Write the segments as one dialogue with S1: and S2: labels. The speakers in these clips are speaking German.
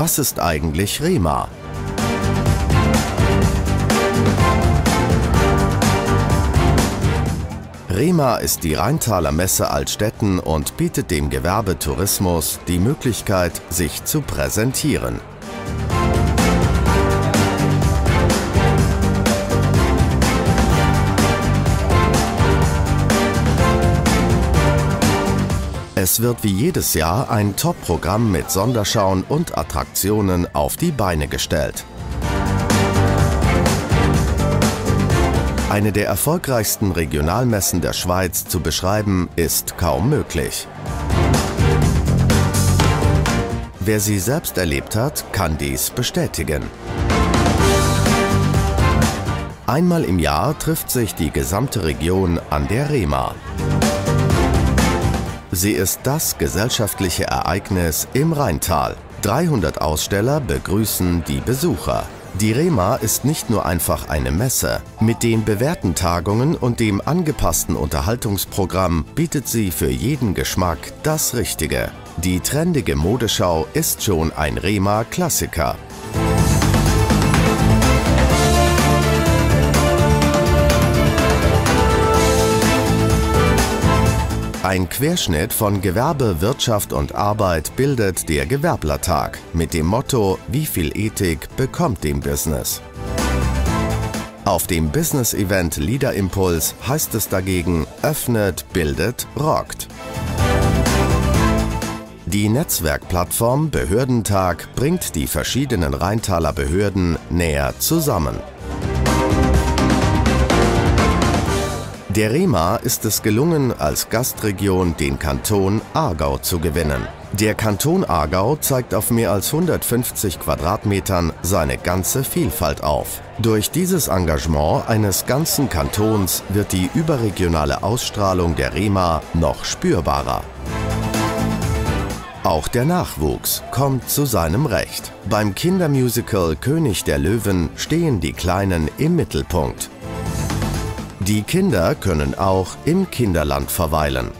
S1: Was ist eigentlich REMA? REMA ist die Rheintaler Messe Altstetten und bietet dem Gewerbetourismus die Möglichkeit, sich zu präsentieren. Es wird wie jedes Jahr ein Top-Programm mit Sonderschauen und Attraktionen auf die Beine gestellt. Eine der erfolgreichsten Regionalmessen der Schweiz zu beschreiben, ist kaum möglich. Wer sie selbst erlebt hat, kann dies bestätigen. Einmal im Jahr trifft sich die gesamte Region an der REMA. Sie ist das gesellschaftliche Ereignis im Rheintal. 300 Aussteller begrüßen die Besucher. Die REMA ist nicht nur einfach eine Messe. Mit den bewährten Tagungen und dem angepassten Unterhaltungsprogramm bietet sie für jeden Geschmack das Richtige. Die trendige Modeschau ist schon ein REMA-Klassiker. Ein Querschnitt von Gewerbe, Wirtschaft und Arbeit bildet der Gewerblertag mit dem Motto Wie viel Ethik bekommt dem Business? Auf dem Business-Event Leader Impuls heißt es dagegen Öffnet, bildet, rockt. Die Netzwerkplattform Behördentag bringt die verschiedenen Rheintaler Behörden näher zusammen. Der Rema ist es gelungen, als Gastregion den Kanton Aargau zu gewinnen. Der Kanton Aargau zeigt auf mehr als 150 Quadratmetern seine ganze Vielfalt auf. Durch dieses Engagement eines ganzen Kantons wird die überregionale Ausstrahlung der Rema noch spürbarer. Auch der Nachwuchs kommt zu seinem Recht. Beim Kindermusical König der Löwen stehen die Kleinen im Mittelpunkt. Die Kinder können auch im Kinderland verweilen.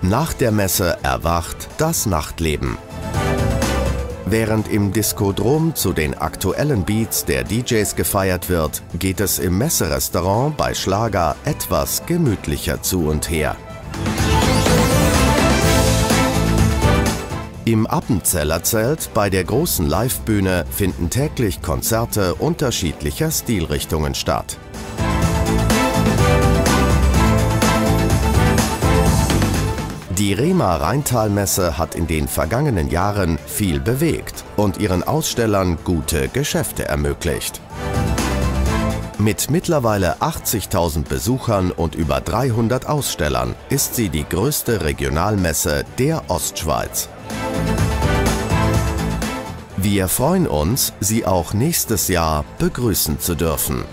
S1: Nach der Messe erwacht das Nachtleben. Während im Diskodrom zu den aktuellen Beats der DJs gefeiert wird, geht es im Messerestaurant bei Schlager etwas gemütlicher zu und her. Im Appenzellerzelt bei der großen Livebühne finden täglich Konzerte unterschiedlicher Stilrichtungen statt. Die Rema Rheintalmesse hat in den vergangenen Jahren viel bewegt und ihren Ausstellern gute Geschäfte ermöglicht. Mit mittlerweile 80.000 Besuchern und über 300 Ausstellern ist sie die größte Regionalmesse der Ostschweiz. Wir freuen uns, Sie auch nächstes Jahr begrüßen zu dürfen.